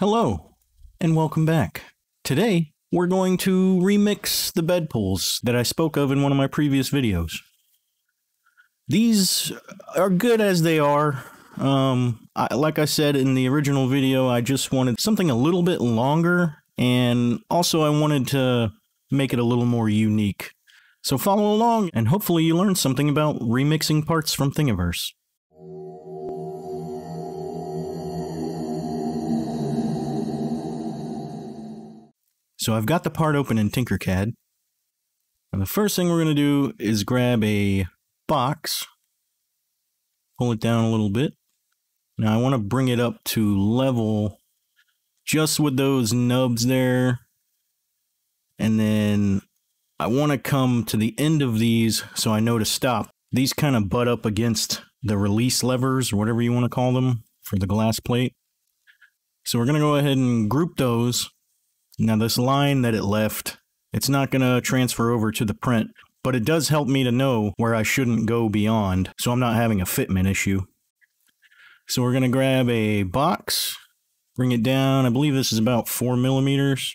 Hello, and welcome back. Today, we're going to remix the bed pulls that I spoke of in one of my previous videos. These are good as they are. Um, I, like I said in the original video, I just wanted something a little bit longer, and also I wanted to make it a little more unique. So follow along, and hopefully you learn something about remixing parts from Thingiverse. So I've got the part open in Tinkercad. And the first thing we're going to do is grab a box, pull it down a little bit. Now I want to bring it up to level just with those nubs there. And then I want to come to the end of these so I know to stop. These kind of butt up against the release levers or whatever you want to call them for the glass plate. So we're going to go ahead and group those now this line that it left, it's not going to transfer over to the print, but it does help me to know where I shouldn't go beyond, so I'm not having a fitment issue. So we're going to grab a box, bring it down. I believe this is about 4 millimeters.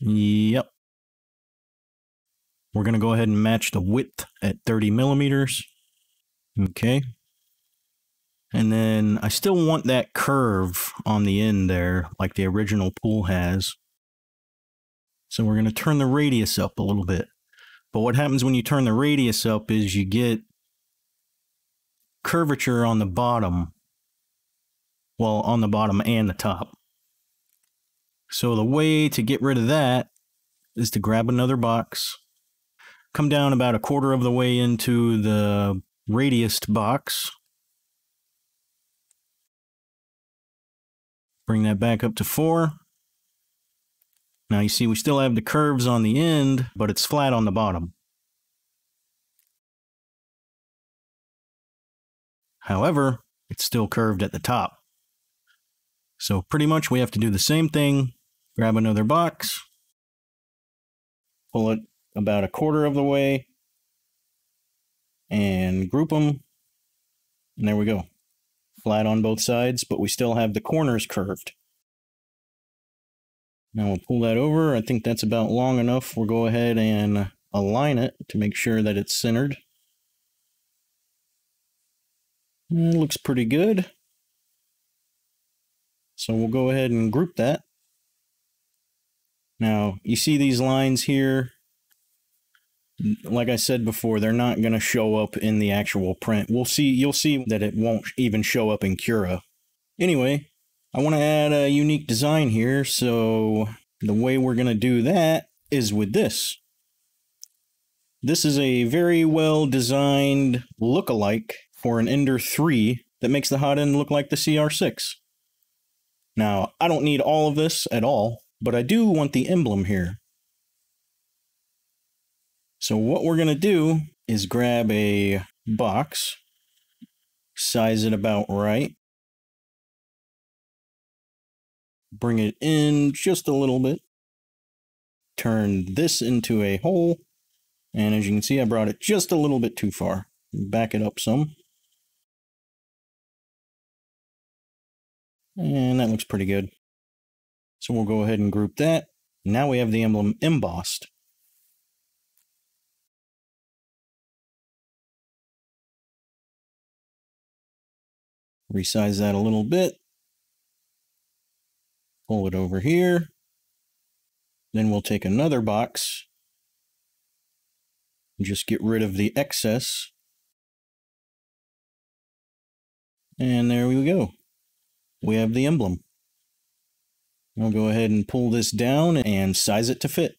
Yep. We're going to go ahead and match the width at 30 millimeters. Okay. And then I still want that curve on the end there, like the original pull has. So we're going to turn the radius up a little bit. But what happens when you turn the radius up is you get curvature on the bottom. Well, on the bottom and the top. So the way to get rid of that is to grab another box, come down about a quarter of the way into the radius box, Bring that back up to 4. Now you see we still have the curves on the end, but it's flat on the bottom. However, it's still curved at the top. So pretty much we have to do the same thing. Grab another box. Pull it about a quarter of the way. And group them. And there we go flat on both sides, but we still have the corners curved. Now we'll pull that over. I think that's about long enough. We'll go ahead and align it to make sure that it's centered. It looks pretty good. So we'll go ahead and group that. Now, you see these lines here? Like I said before, they're not going to show up in the actual print. We'll see, you'll see that it won't even show up in Cura. Anyway, I want to add a unique design here, so the way we're going to do that is with this. This is a very well designed look-alike for an Ender 3 that makes the hot end look like the CR6. Now, I don't need all of this at all, but I do want the emblem here. So what we're going to do is grab a box, size it about right, bring it in just a little bit, turn this into a hole, and as you can see I brought it just a little bit too far. Back it up some. And that looks pretty good. So we'll go ahead and group that. Now we have the emblem embossed. Resize that a little bit. Pull it over here. Then we'll take another box. And just get rid of the excess. And there we go. We have the emblem. I'll go ahead and pull this down and size it to fit.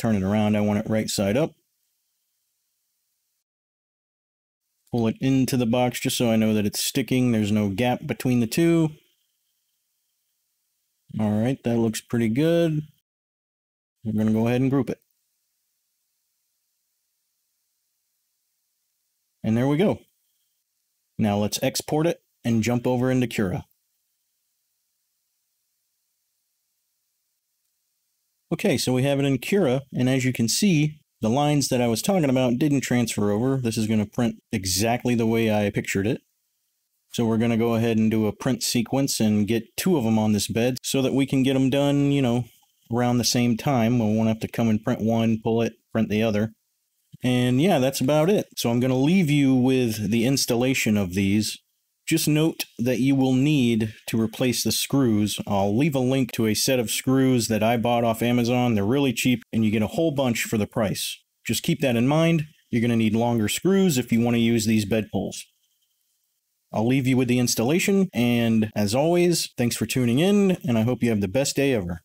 Turn it around, I want it right side up. Pull it into the box just so I know that it's sticking. There's no gap between the two. All right, that looks pretty good. We're going to go ahead and group it. And there we go. Now let's export it and jump over into Cura. Okay, so we have it in Cura, and as you can see, the lines that I was talking about didn't transfer over. This is going to print exactly the way I pictured it. So we're going to go ahead and do a print sequence and get two of them on this bed so that we can get them done, you know, around the same time. We won't have to come and print one, pull it, print the other. And yeah, that's about it. So I'm going to leave you with the installation of these. Just note that you will need to replace the screws. I'll leave a link to a set of screws that I bought off Amazon. They're really cheap and you get a whole bunch for the price. Just keep that in mind. You're going to need longer screws if you want to use these bed poles. I'll leave you with the installation, and as always, thanks for tuning in, and I hope you have the best day ever.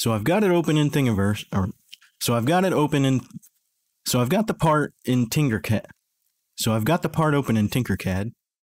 So I've got it open in Thingiverse, or so I've got it open in, so I've got the part in Tinkercad. So I've got the part open in Tinkercad.